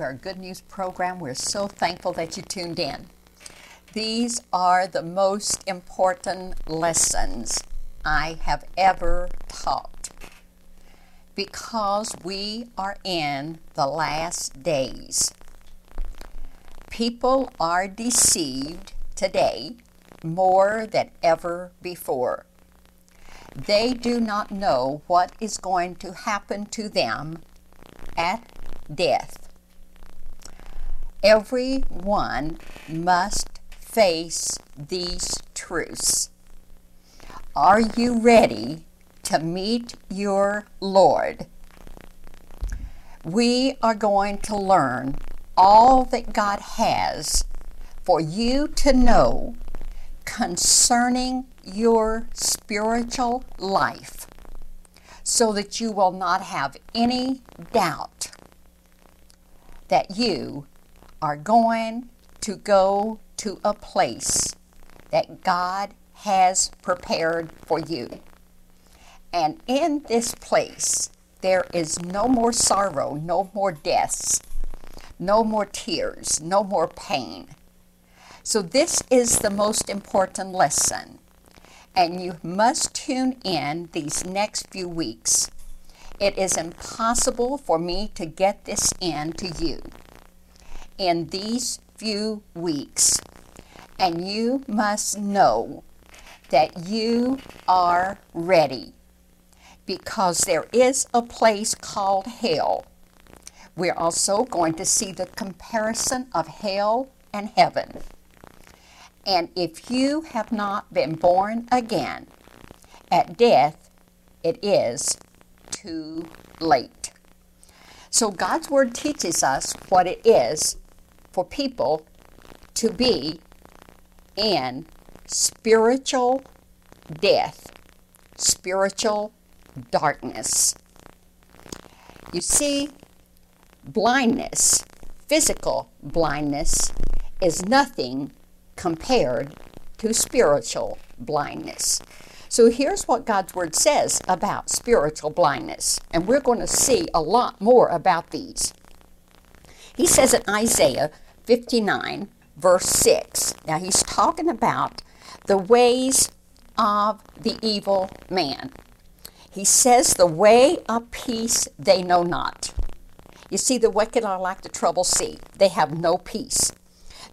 our Good News program. We're so thankful that you tuned in. These are the most important lessons I have ever taught because we are in the last days. People are deceived today more than ever before. They do not know what is going to happen to them at death. Everyone must face these truths. Are you ready to meet your Lord? We are going to learn all that God has for you to know concerning your spiritual life so that you will not have any doubt that you are going to go to a place that God has prepared for you. And in this place, there is no more sorrow, no more deaths, no more tears, no more pain. So, this is the most important lesson. And you must tune in these next few weeks. It is impossible for me to get this in to you in these few weeks. And you must know that you are ready because there is a place called hell. We're also going to see the comparison of hell and heaven. And if you have not been born again, at death, it is too late. So God's Word teaches us what it is for people to be in spiritual death, spiritual darkness. You see, blindness, physical blindness, is nothing compared to spiritual blindness. So here's what God's Word says about spiritual blindness, and we're going to see a lot more about these. He says in Isaiah 59, verse 6, now he's talking about the ways of the evil man. He says, The way of peace they know not. You see, the wicked are like the troubled sea, they have no peace.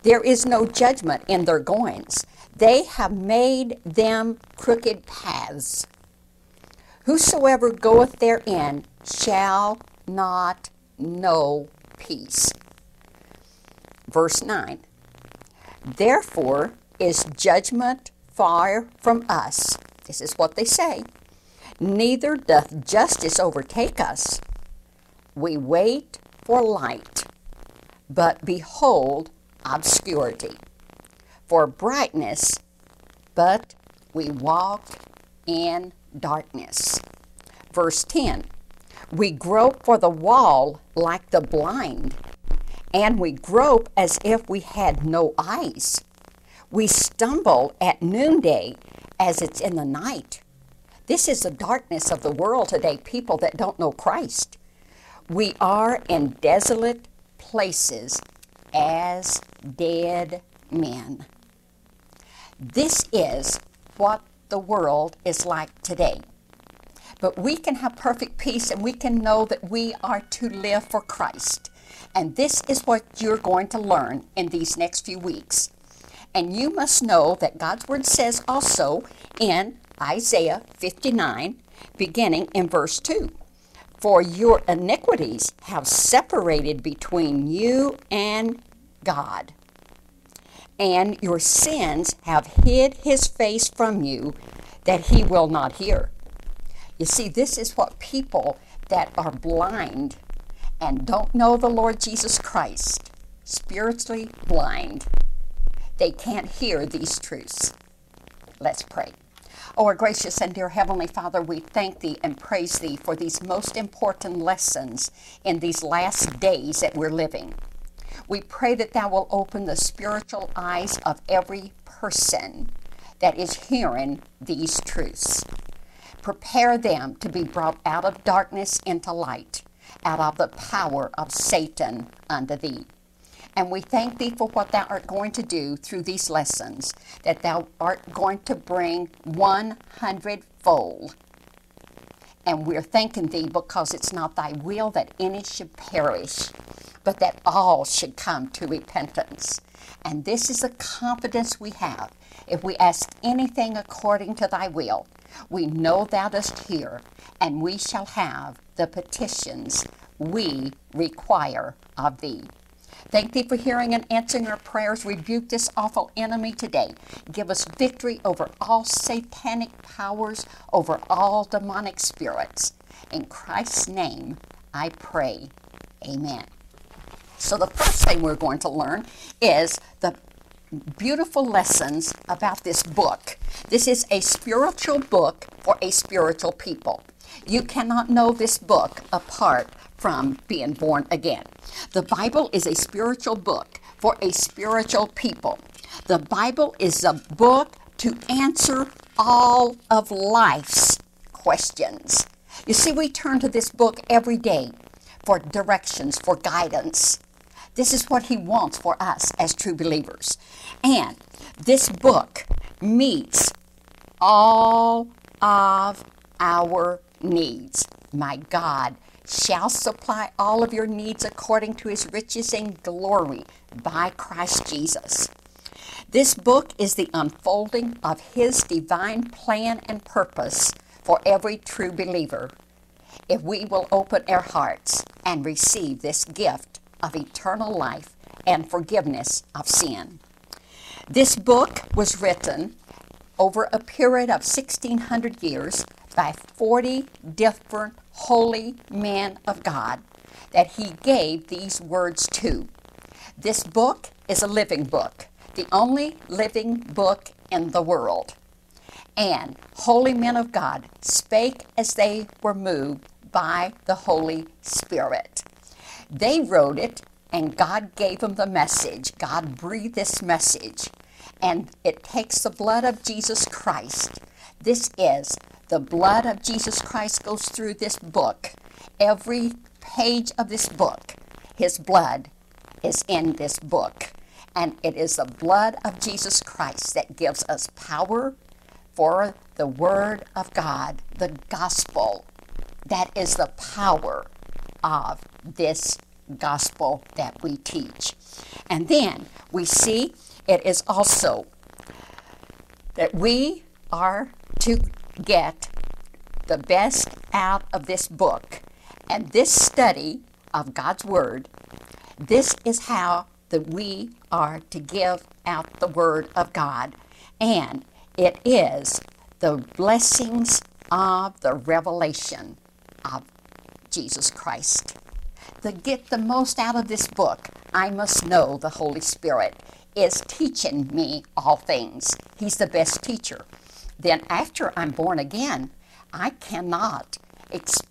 There is no judgment in their goings. They have made them crooked paths. Whosoever goeth therein shall not know peace. Verse 9 Therefore is judgment far from us. This is what they say. Neither doth justice overtake us. We wait for light, but behold, obscurity, for brightness, but we walk in darkness. Verse 10 We grope for the wall like the blind, and we grope as if we had no eyes. We stumble at noonday as it's in the night. This is the darkness of the world today, people that don't know Christ. We are in desolate places as dead men. This is what the world is like today. But we can have perfect peace and we can know that we are to live for Christ. And this is what you're going to learn in these next few weeks. And you must know that God's Word says also in Isaiah 59, beginning in verse 2 For your iniquities have separated between you and God, and your sins have hid his face from you that he will not hear. You see, this is what people that are blind and don't know the Lord Jesus Christ, spiritually blind, they can't hear these truths. Let's pray. Oh, our gracious and dear Heavenly Father, we thank Thee and praise Thee for these most important lessons in these last days that we're living. We pray that Thou will open the spiritual eyes of every person that is hearing these truths. Prepare them to be brought out of darkness into light out of the power of Satan unto thee. And we thank thee for what thou art going to do through these lessons, that thou art going to bring one hundredfold. And we're thanking thee because it's not thy will that any should perish, but that all should come to repentance. And this is the confidence we have. If we ask anything according to thy will, we know thou dost hear, and we shall have the petitions we require of thee. Thank thee for hearing and answering our prayers. Rebuke this awful enemy today. Give us victory over all satanic powers, over all demonic spirits. In Christ's name, I pray. Amen. So, the first thing we're going to learn is the beautiful lessons about this book. This is a spiritual book for a spiritual people. You cannot know this book apart from being born again. The Bible is a spiritual book for a spiritual people. The Bible is a book to answer all of life's questions. You see, we turn to this book every day for directions, for guidance. This is what He wants for us as true believers. And this book meets all of our needs. My God shall supply all of your needs according to his riches and glory by Christ Jesus. This book is the unfolding of his divine plan and purpose for every true believer. If we will open our hearts and receive this gift of eternal life and forgiveness of sin. This book was written over a period of 1600 years by 40 different holy men of God that he gave these words to. This book is a living book, the only living book in the world. And holy men of God spake as they were moved by the Holy Spirit. They wrote it, and God gave them the message. God breathed this message, and it takes the blood of Jesus Christ. This is the blood of Jesus Christ goes through this book. Every page of this book, His blood is in this book. And it is the blood of Jesus Christ that gives us power for the Word of God, the gospel. That is the power of this gospel that we teach. And then we see it is also that we are to get the best out of this book and this study of God's Word. This is how that we are to give out the Word of God. And it is the blessings of the revelation of Jesus Christ. To get the most out of this book, I must know the Holy Spirit is teaching me all things. He's the best teacher then after I'm born again, I cannot ex-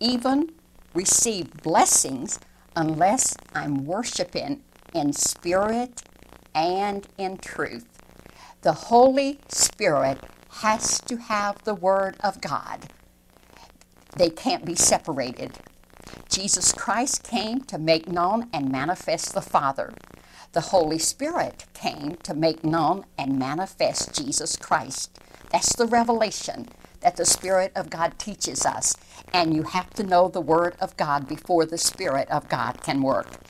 even receive blessings unless I'm worshiping in spirit and in truth. The Holy Spirit has to have the Word of God. They can't be separated. Jesus Christ came to make known and manifest the Father. The Holy Spirit came to make known and manifest Jesus Christ. That's the revelation that the Spirit of God teaches us. And you have to know the Word of God before the Spirit of God can work.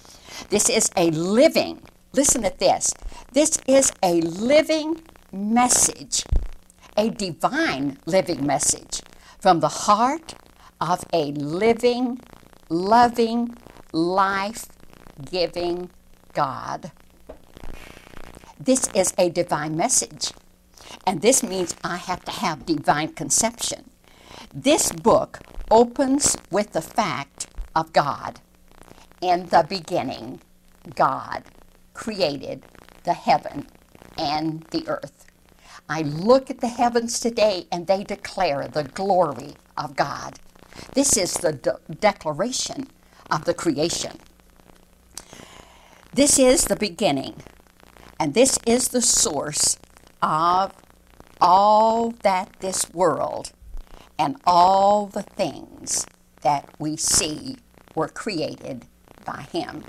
This is a living, listen at this. This is a living message, a divine living message from the heart of a living, loving, life giving God. This is a divine message. And this means I have to have divine conception. This book opens with the fact of God. In the beginning, God created the heaven and the earth. I look at the heavens today and they declare the glory of God. This is the de- declaration of the creation. This is the beginning, and this is the source of all that this world and all the things that we see were created by Him.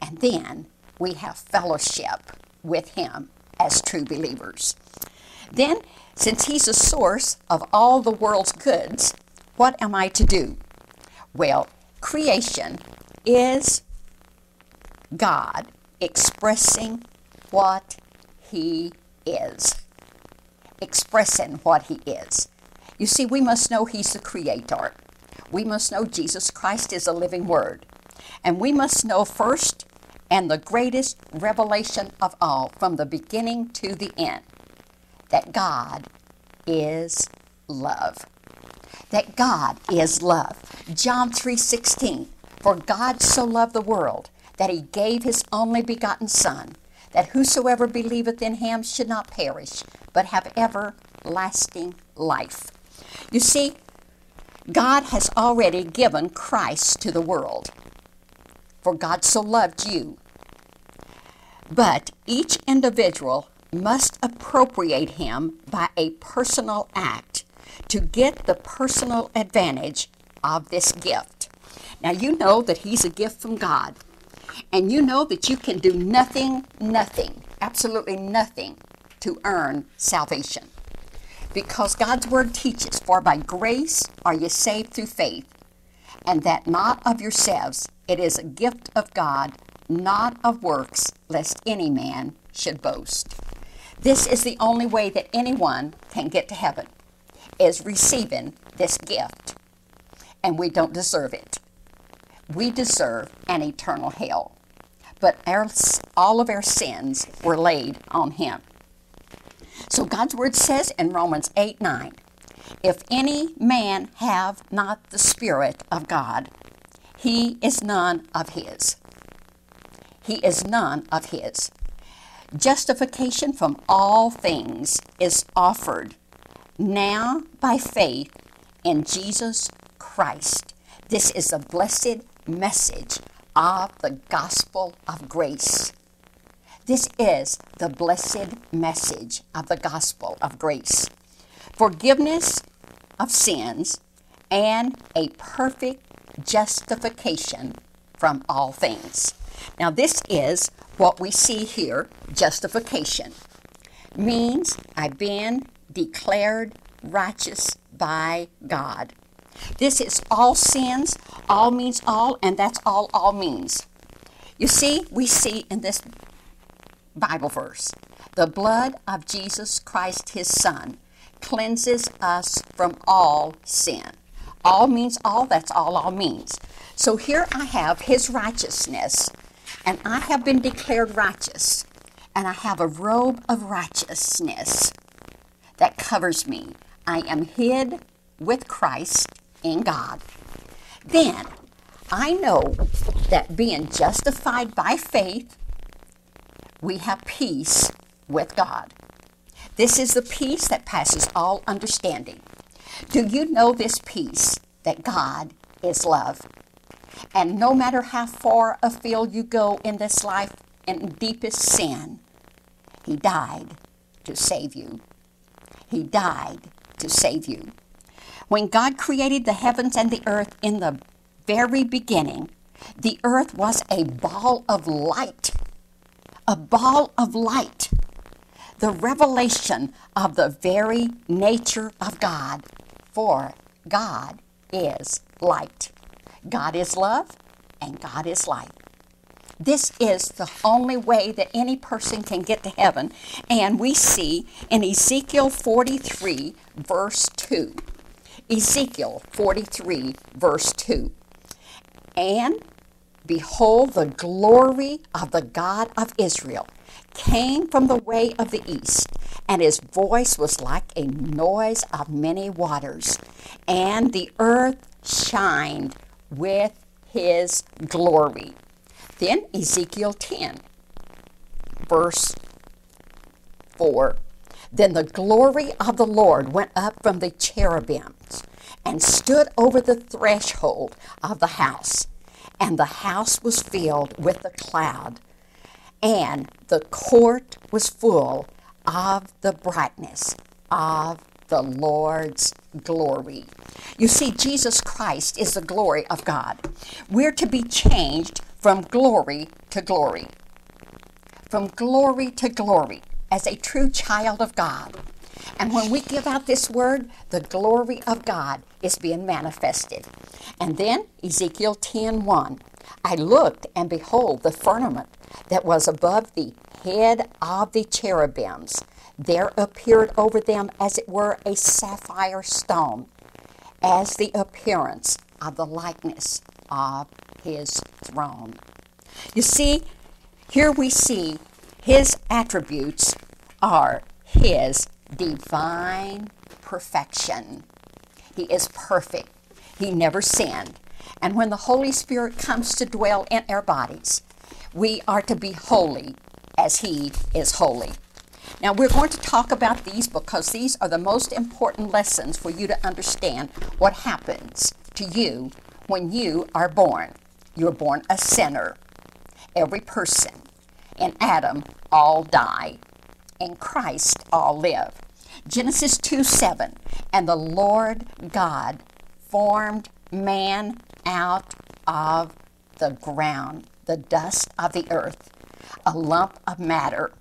And then we have fellowship with Him as true believers. Then, since He's the source of all the world's goods, what am I to do? Well, creation is God expressing what He is. Expressing what He is. You see, we must know He's the Creator. We must know Jesus Christ is a living Word. And we must know first and the greatest revelation of all, from the beginning to the end, that God is love. That God is love. John 3:16 For God so loved the world that he gave his only begotten son that whosoever believeth in him should not perish but have everlasting life. You see, God has already given Christ to the world. For God so loved you. But each individual must appropriate him by a personal act to get the personal advantage of this gift. Now, you know that he's a gift from God, and you know that you can do nothing, nothing, absolutely nothing to earn salvation. Because God's Word teaches, For by grace are you saved through faith, and that not of yourselves, it is a gift of God, not of works, lest any man should boast. This is the only way that anyone can get to heaven, is receiving this gift. And we don't deserve it. We deserve an eternal hell. But our, all of our sins were laid on him. So God's word says in Romans 8 9, if any man have not the Spirit of God, he is none of his. He is none of his. Justification from all things is offered now by faith in Jesus Christ. This is a blessed message of the gospel of grace. This is the blessed message of the gospel of grace forgiveness of sins and a perfect justification from all things. Now, this is what we see here justification means I've been declared righteous by God. This is all sins, all means all, and that's all all means. You see, we see in this Bible verse. The blood of Jesus Christ, his Son, cleanses us from all sin. All means all, that's all all means. So here I have his righteousness, and I have been declared righteous, and I have a robe of righteousness that covers me. I am hid with Christ in God. Then I know that being justified by faith we have peace with God. This is the peace that passes all understanding. Do you know this peace that God is love? And no matter how far afield you go in this life in deepest sin, He died to save you. He died to save you. When God created the heavens and the earth in the very beginning, the earth was a ball of light a ball of light, the revelation of the very nature of God. For God is light. God is love, and God is light. This is the only way that any person can get to heaven. And we see in Ezekiel 43, verse 2. Ezekiel 43, verse 2. And Behold, the glory of the God of Israel came from the way of the east, and his voice was like a noise of many waters, and the earth shined with his glory. Then Ezekiel 10, verse 4. Then the glory of the Lord went up from the cherubims and stood over the threshold of the house and the house was filled with a cloud, and the court was full of the brightness of the Lord's glory. You see, Jesus Christ is the glory of God. We're to be changed from glory to glory. From glory to glory as a true child of God. And when we give out this word, the glory of God is being manifested. And then Ezekiel 10:1. I looked and behold the firmament that was above the head of the cherubims. There appeared over them as it were a sapphire stone, as the appearance of the likeness of his throne. You see, here we see his attributes are his divine perfection. He is perfect. He never sinned. And when the Holy Spirit comes to dwell in our bodies, we are to be holy as He is holy. Now, we're going to talk about these because these are the most important lessons for you to understand what happens to you when you are born. You're born a sinner. Every person. In Adam, all die. In Christ, all live. Genesis 2 7. And the Lord God formed man out of the ground, the dust of the earth, a lump of matter.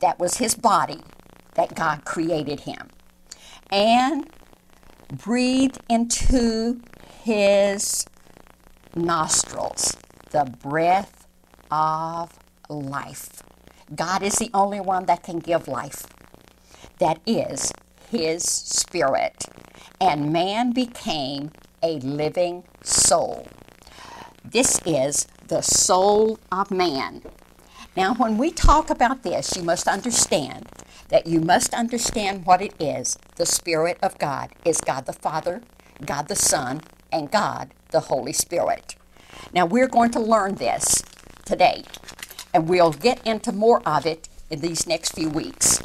That was his body that God created him. And breathed into his nostrils the breath of life. God is the only one that can give life. That is his spirit. And man became a living soul. This is the soul of man. Now, when we talk about this, you must understand that you must understand what it is. The Spirit of God is God the Father, God the Son, and God the Holy Spirit. Now, we're going to learn this today, and we'll get into more of it in these next few weeks.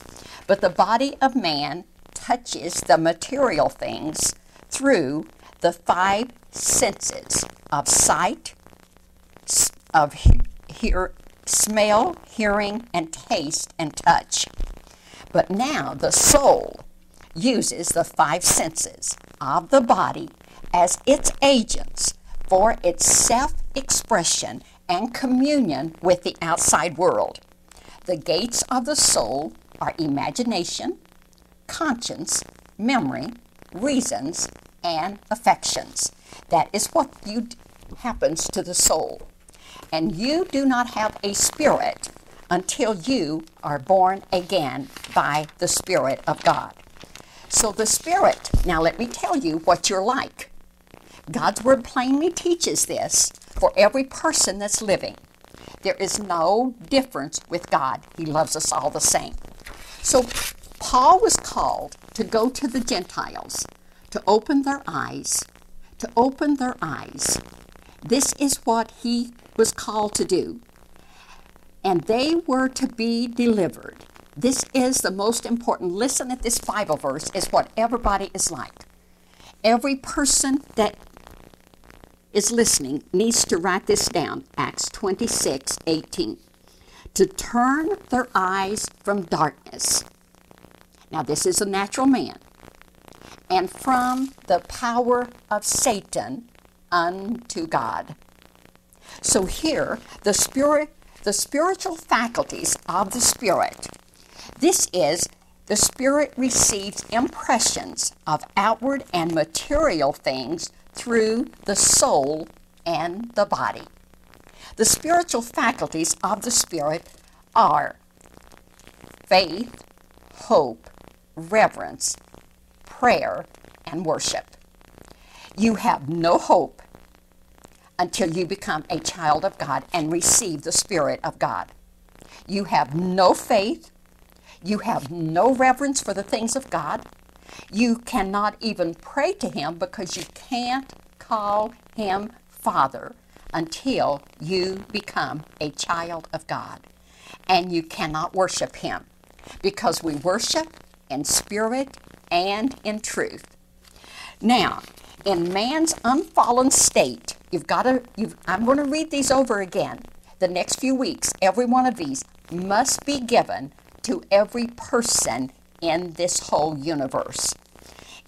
But the body of man touches the material things through the five senses of sight, of hear, smell, hearing, and taste and touch. But now the soul uses the five senses of the body as its agents for its self expression and communion with the outside world. The gates of the soul are imagination, conscience, memory, reasons, and affections. That is what you, happens to the soul. And you do not have a spirit until you are born again by the Spirit of God. So, the Spirit, now let me tell you what you're like. God's Word plainly teaches this for every person that's living. There is no difference with God, He loves us all the same. So, Paul was called to go to the Gentiles to open their eyes, to open their eyes. This is what he was called to do. And they were to be delivered. This is the most important. Listen at this Bible verse, is what everybody is like. Every person that is listening needs to write this down Acts 26 18. To turn their eyes from darkness. Now, this is a natural man and from the power of Satan unto God. So here, the spirit, the spiritual faculties of the spirit. This is the spirit receives impressions of outward and material things through the soul and the body. The spiritual faculties of the spirit are faith, hope, reverence, prayer and worship. You have no hope until you become a child of God and receive the Spirit of God. You have no faith. You have no reverence for the things of God. You cannot even pray to Him because you can't call Him Father until you become a child of God. And you cannot worship Him because we worship in spirit and in truth. Now, in man's unfallen state, you've got to, you've, I'm going to read these over again. The next few weeks, every one of these must be given to every person in this whole universe.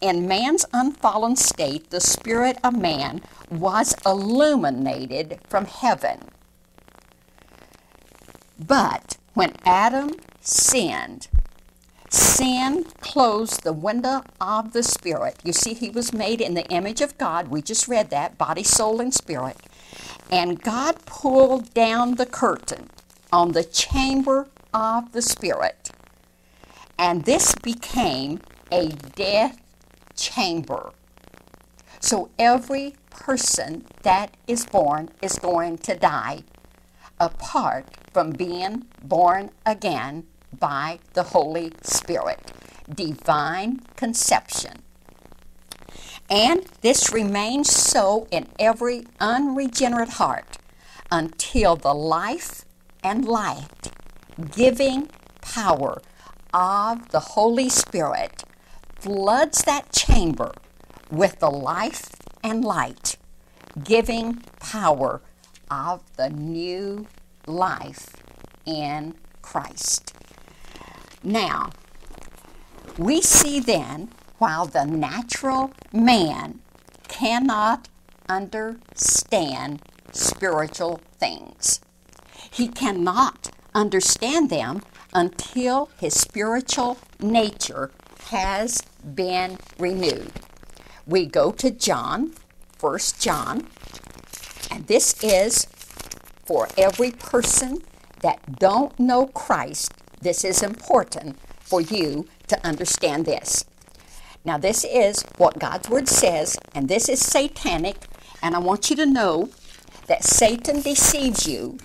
in man's unfallen state, the spirit of man was illuminated from heaven. But when Adam sinned, sin closed the window of the spirit. You see, he was made in the image of God. We just read that body, soul, and spirit. And God pulled down the curtain on the chamber of the spirit. And this became a death chamber. So every person that is born is going to die apart from being born again by the Holy Spirit. Divine conception. And this remains so in every unregenerate heart until the life and light giving power of the Holy Spirit floods that chamber with the life and light, giving power of the new life in Christ. Now, we see then, while the natural man cannot understand spiritual things, he cannot understand them until his spiritual nature has been renewed. We go to John, 1 John, and this is for every person that don't know Christ. This is important for you to understand this. Now, this is what God's Word says, and this is satanic, and I want you to know that Satan deceives you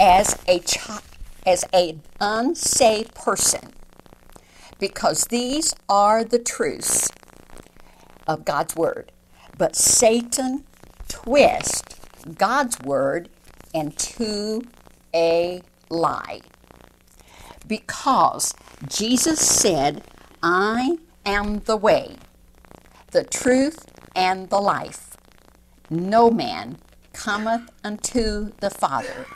as a child as an unsaved person because these are the truths of God's Word. But Satan twists God's Word into a lie. Because Jesus said, I am the way, the truth, and the life. No man cometh unto the Father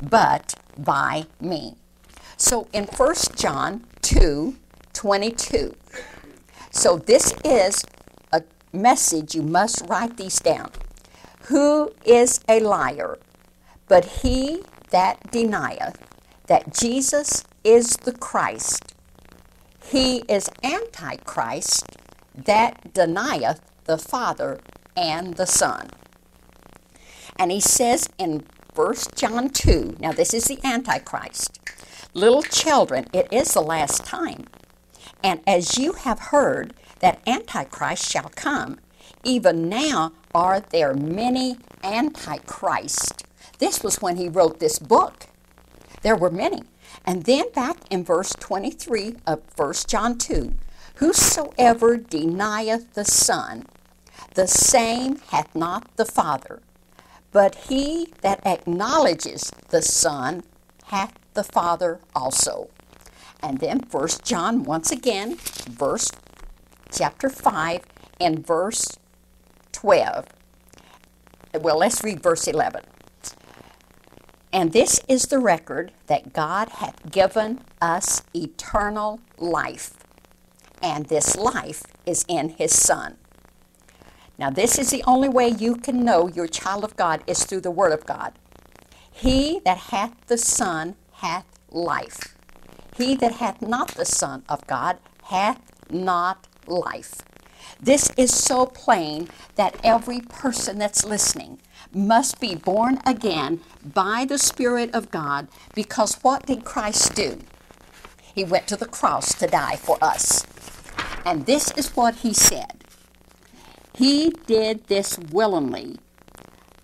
but by me. So in 1 John 2 22, so this is a message, you must write these down. Who is a liar? But he that denieth that Jesus is the Christ. He is Antichrist that denieth the Father and the Son. And he says in 1 John 2. Now, this is the Antichrist. Little children, it is the last time. And as you have heard that Antichrist shall come, even now are there many Antichrists. This was when he wrote this book. There were many. And then back in verse 23 of 1 John 2 Whosoever denieth the Son, the same hath not the Father. But he that acknowledges the Son hath the Father also. And then First John, once again, verse chapter 5 and verse 12. Well, let's read verse 11. And this is the record that God hath given us eternal life, and this life is in his Son. Now, this is the only way you can know you're child of God is through the Word of God. He that hath the Son hath life. He that hath not the Son of God hath not life. This is so plain that every person that's listening must be born again by the Spirit of God because what did Christ do? He went to the cross to die for us. And this is what he said he did this willingly.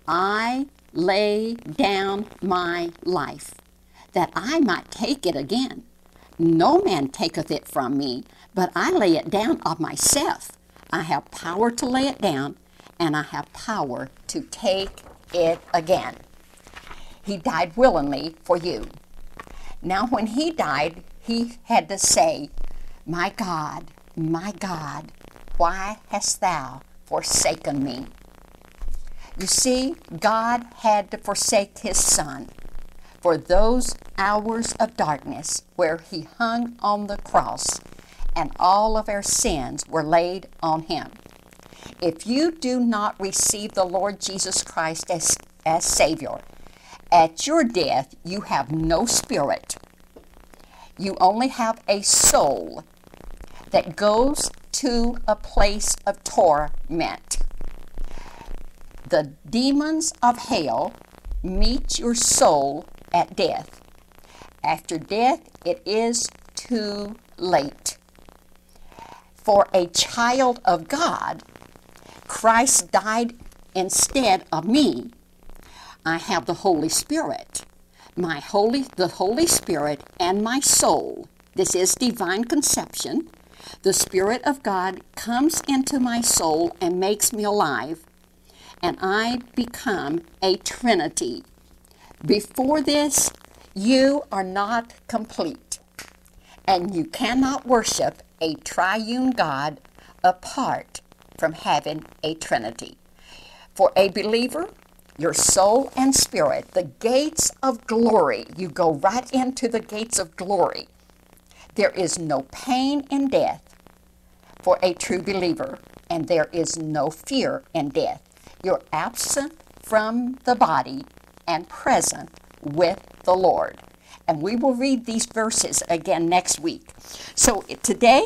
I lay down my life, that I might take it again. No man taketh it from me, but I lay it down of myself. I have power to lay it down, and I have power to take it again. He died willingly for you. Now, when he died, he had to say, My God, my God, why hast thou forsaken me. You see, God had to forsake his son for those hours of darkness where he hung on the cross and all of our sins were laid on him. If you do not receive the Lord Jesus Christ as, as Savior, at your death you have no spirit. You only have a soul that goes to a place of torment. The demons of hell meet your soul at death. After death, it is too late. For a child of God, Christ died instead of me. I have the Holy Spirit. My holy the Holy Spirit and my soul. This is divine conception. The Spirit of God comes into my soul and makes me alive, and I become a Trinity. Before this, you are not complete, and you cannot worship a triune God apart from having a Trinity. For a believer, your soul and spirit, the gates of glory, you go right into the gates of glory. There is no pain in death for a true believer, and there is no fear in death. You're absent from the body and present with the Lord. And we will read these verses again next week. So today,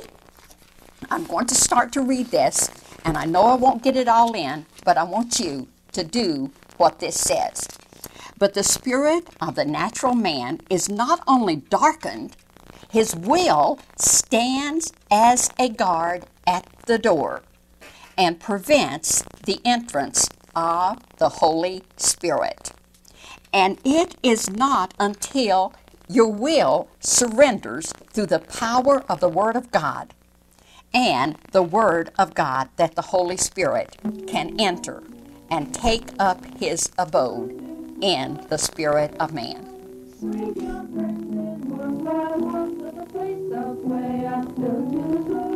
I'm going to start to read this, and I know I won't get it all in, but I want you to do what this says. But the spirit of the natural man is not only darkened, his will stands as a guard at the door and prevents the entrance of the Holy Spirit. And it is not until your will surrenders through the power of the Word of God and the Word of God that the Holy Spirit can enter and take up his abode in the spirit of man. Way I still